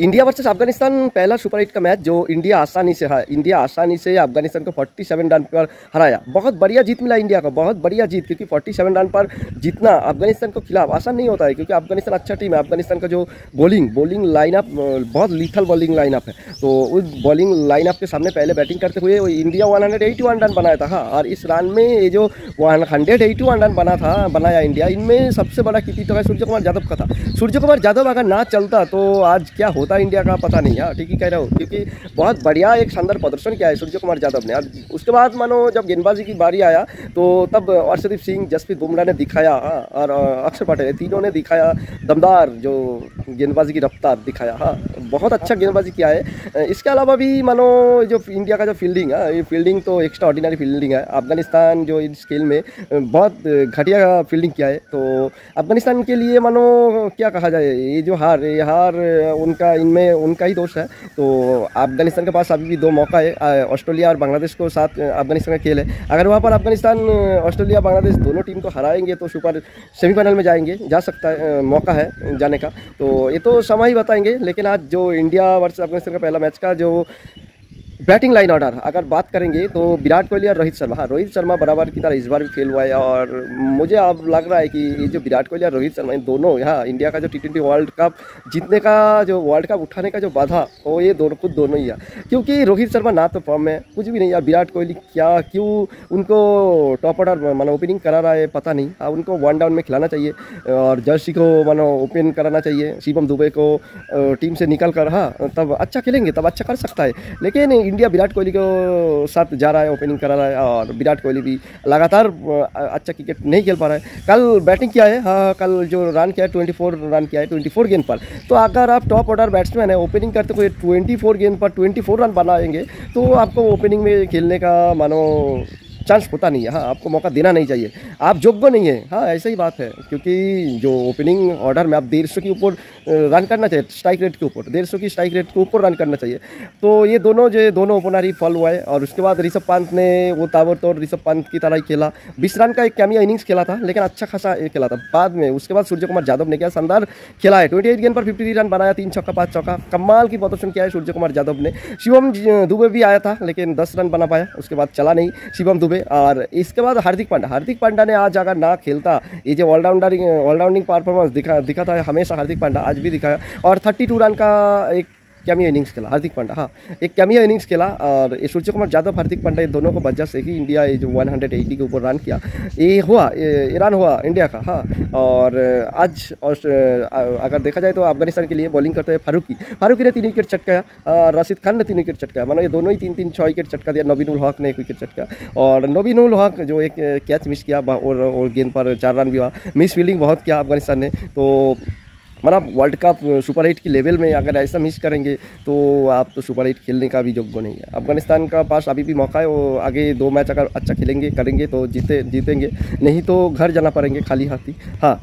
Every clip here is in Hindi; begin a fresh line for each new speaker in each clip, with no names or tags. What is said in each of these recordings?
इंडिया वर्सेस अफ़गानिस्तान पहला सुपर एट का मैच जो इंडिया आसानी से है इंडिया आसानी से अफ़गानिस्तान को 47 रन पर हराया। बहुत बढ़िया जीत मिला इंडिया को, बहुत बढ़िया जीत, क्योंकि 47 रन पर जीतना अफ़गानिस्तान को खिलाफ आसान नहीं होता है, क्योंकि अफ़गानिस्तान अच्छा टीम है। अफ़गानिस्तान का जो बॉलिंग बॉलिंग लाइनअप बहुत लीथल बॉलिंग लाइनअप है। तो उस बॉलिंग लाइनअप के सामने पहले बैटिंग करते हुए इंडिया वन रन बनाया था। हाँ और इस रन में ये जो वन रन बना था, बनाया इंडिया इनमें सबसे बड़ा कृति तो है सूर्य कुमार यादव का था। सूर्य कुमार यादव अगर ना चलता तो आज क्या होता? होता इंडिया का पता नहीं है ठीक ही कह रहा हूँ क्योंकि बहुत बढ़िया एक शानदार प्रदर्शन किया है सूर्य कुमार यादव ने। उसके बाद मानो जब गेंदबाजी की बारी आया तो तब अर्षदीप सिंह जसप्रीत बुमराह ने दिखाया हाँ, और अक्षर पटेल तीनों ने दिखाया दमदार जो गेंदबाजी की रफ्तार दिखाया हाँ। बहुत अच्छा गेंदबाजी किया है। इसके अलावा भी मानो जो इंडिया का जो फील्डिंग है, ये फील्डिंग तो एक्स्ट्रा ऑर्डिनरी फील्डिंग है। अफ़गानिस्तान जो इस खेल में बहुत घटिया फील्डिंग किया है। तो अफ़गानिस्तान के लिए मानो क्या कहा जाए? ये जो हार, ये हार उनका, इनमें उनका ही दोष है। तो अफ़गानिस्तान के पास अभी भी दो मौका है। ऑस्ट्रेलिया और बांग्लादेश को साथ अफ़गानिस्तान का खेल है। अगर वहाँ पर अफ़गानिस्तान ऑस्ट्रेलिया बांग्लादेश दोनों टीम को हराएँगे तो सुपर सेमीफाइनल में जाएँगे। जा सकता है मौका है जाने का। तो ये तो समय ही बताएँगे, लेकिन आज जो इंडिया वर्सेस अफ़गानिस्तान का पहला मैच का जो बैटिंग लाइन ऑर्डर। अगर बात करेंगे तो विराट कोहली और रोहित शर्मा। हाँ रोहित शर्मा बराबर की तरह इस बार भी फेल हुआ है और मुझे अब लग रहा है कि ये जो विराट कोहली और रोहित शर्मा, इन दोनों यहाँ इंडिया का जो टी ट्वेंटी वर्ल्ड कप जीतने का जो वर्ल्ड कप उठाने का जो बाधा, वो ये दोनों, खुद दोनों ही है। क्योंकि रोहित शर्मा ना तो फॉर्म में कुछ भी नहीं है। विराट कोहली क्या, क्यों उनको टॉप ऑर्डर मानो ओपनिंग करा रहा है, पता नहीं। हाँ उनको वन डाउन में खिलाना चाहिए और जर्सी को मानो ओपन कराना चाहिए, शिवम दुबे को टीम से निकल कर हाँ तब अच्छा खेलेंगे, तब अच्छा कर सकता है। लेकिन इंडिया विराट कोहली के साथ जा रहा है ओपनिंग करा रहा है और विराट कोहली भी लगातार अच्छा क्रिकेट नहीं खेल पा रहा है। कल बैटिंग किया है? हाँ कल जो रन किया है ट्वेंटी रन किया है ट्वेंटी गेंद पर। तो अगर आप टॉप ऑर्डर बैट्समैन है ओपनिंग करते हुए ट्वेंटी गेंद पर ट्वेंटी रन बनाएँगे तो आपको ओपनिंग में खेलने का मानो चांस होता नहीं है। हाँ आपको मौका देना नहीं चाहिए। आप योग्य नहीं है। हाँ ऐसा ही बात है, क्योंकि जो ओपनिंग ऑर्डर में आप डेढ़ सौ के ऊपर रन करना चाहिए स्ट्राइक रेट के ऊपर, डेढ़ सौ की स्ट्राइक रेट के ऊपर रन करना चाहिए। तो ये दोनों जो, दोनों ओपनर ही फॉल हुआ है और उसके बाद ऋषभ पंत ने वो तावर ताबड़तोड़ ऋषभ पंत की तरह ही खेला। बीस रन का एक कैमिया इनिंग्स खेला था, लेकिन अच्छा खासा खेला था। बाद में उसके बाद सूर्य कुमार यादव ने किया शानदार खेला है। ट्वेंटी एट गेंद पर फिफ्टी रन बनाया, तीन छक्का, पाँच चौका कमाल की प्रदर्शन किया है सूर्य कुमार यादव ने। शिवम दुबे भी आया था, लेकिन दस रन बना पाया, उसके बाद चला नहीं। शिवम दुबे और इसके बाद हार्दिक पांड्या हार्दिक पांड्या ने आज अगर ना खेलता, ये जो ऑलराउंडर ऑलराउंडिंग परफॉर्मेंस दिखा दिखा था हमेशा हार्दिक पांड्या आज भी दिखाया। और थर्टी टू रन का एक कैमियो इनिंग्स खेला हार्दिक पांड्या हाँ एक कैमियो इनिंग्स खेला और सूर्य कुमार यादव हार्दिक पांड्या दोनों को वजह से ही इंडिया ये जो 180 के ऊपर रन किया। ये हुआ, ये रन हुआ इंडिया का हाँ। और आज, और अगर देखा जाए तो अफ़गानिस्तान के लिए बॉलिंग करते हैं फारूकी फारूकी ने तीन विकेट चटकाया राशिद खान ने तीन विकेट चटकाया मानो ये दोनों ही तीन तीन छः विकेट चटका दिया, नवीन उल हक ने एक विकेट चटका। और नवीन उल हक जो एक कैच मिस किया, और गेंद पर चार रन भी हुआ। मिस फील्डिंग बहुत किया अफ़गानिस्तान ने तो मतलब वर्ल्ड कप सुपर एट की लेवल में अगर ऐसा मिस करेंगे तो आप तो सुपर एट खेलने का भी योग्य नहीं है। अफ़गानिस्तान का पास अभी भी मौका है वो आगे दो मैच अगर अच्छा खेलेंगे, करेंगे तो जीते, जीतेंगे। नहीं तो घर जाना पड़ेंगे खाली हाथी। हाँ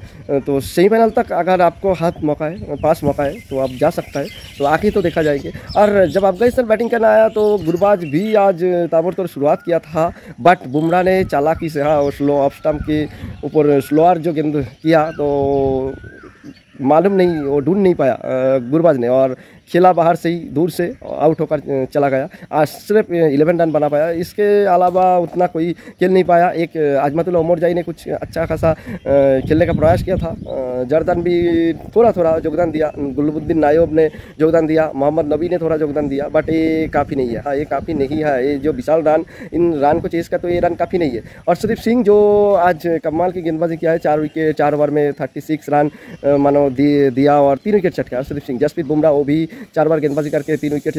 तो सेमीफाइनल तक अगर आपको हाथ मौका है पास मौका है तो आप जा सकता है। तो आके तो देखा जाएँगे। और जब अफ़गानिस्तान बैटिंग करना आया तो गुरबाज भी आज ताबड़तोड़ शुरुआत किया था बट बुमराह ने चालाकी से हाँ स्लो ऑफ़ स्टम्प के ऊपर स्लोअर जो गेंद किया तो मालूम नहीं वो ढूंढ नहीं पाया गुरबाज ने। और खेला बाहर से ही दूर से आउट होकर चला गया। आज सिर्फ़ इलेवन रन बना पाया। इसके अलावा उतना कोई खेल नहीं पाया। एक अजमतुल उमर जाई ने कुछ अच्छा खासा खेलने का प्रयास किया था। जर्दन भी थोड़ा थोड़ा योगदान दिया। गुलबुद्दीन नायब ने योगदान दिया। मोहम्मद नबी ने थोड़ा योगदान दिया। बट ये काफ़ी नहीं है। हाँ ये काफ़ी नहीं है। ये जो विशाल रन, इन रन को चेस का तो ये रन काफ़ी नहीं है। और सुदीप सिंह जो आज कमाल की गेंदबाजी किया है, चार विकेट चार ओवर में थर्टी सिक्स रन मानो दिया और तीन विकेट चटका सुदीप सिंह। जसप्रीत बुमराह, वो भी चार बार गेंदबाजी करके तीन विकेट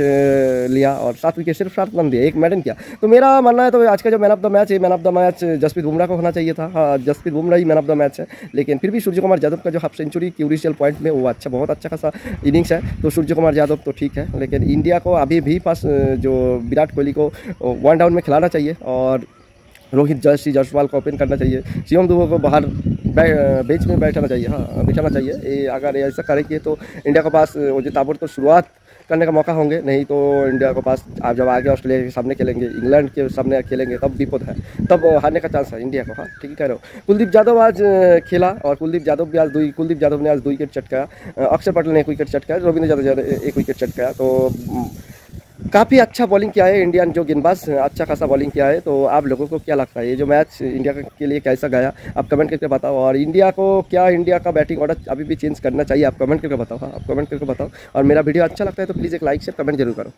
लिया और सात विकेट सिर्फ़ सात रन दिया एक मैडन किया। तो मेरा मानना है तो आज का जो मैन ऑफ़ द मैच है man of the match Jasprit Bumrah को होना चाहिए था। हाँ जसप्रीत बुमराह ही मैन ऑफ़ द मैच है, लेकिन फिर भी सूर्य कुमार यादव का जो हाफ़ सेंचुरी क्यूरिशियल पॉइंट में, वो अच्छा बहुत अच्छा खासा इनिंग्स है। तो सूर्य कुमार यादव तो ठीक है, लेकिन इंडिया को अभी भी पास जो विराट कोहली को वन डाउन में खिलाना चाहिए और रोहित जयश्री जयसवाल को ओपन करना चाहिए। शिवम दुबे को बाहर बेंच में बैठाना चाहिए हाँ बैठाना चाहिए। ये अगर ऐसा करेंगे तो इंडिया के पास, वो जो ताबड़ तो शुरुआत करने का मौका होंगे, नहीं तो इंडिया के पास आप जब आगे ऑस्ट्रेलिया के सामने खेलेंगे, इंग्लैंड के सामने खेलेंगे, तब विपद है, तब हारने का चांस है इंडिया को हाँ ठीक कह रहे हो। कुलदीप यादव आज खेला और कुलदीप यादव भी आज दो, कुलदीप यादव ने आज दो विकेट चटकाया। अक्षर पटेल ने एक विकेट चटकाया, रविंद्र ने एक विकेट चटकाया तो काफ़ी अच्छा बॉलिंग किया है इंडियन जो गेंदबाज अच्छा खासा बॉलिंग किया है तो आप लोगों को क्या लगता है? ये जो मैच इंडिया के लिए कैसा गया? आप कमेंट करके बताओ। और इंडिया को क्या इंडिया का बैटिंग ऑर्डर अभी भी चेंज करना चाहिए? आप कमेंट करके बताओ। हाँ आप कमेंट करके बताओ। और मेरा वीडियो अच्छा लगता है तो प्लीज़ एक लाइक शेयर कमेंट ज़रूर करो।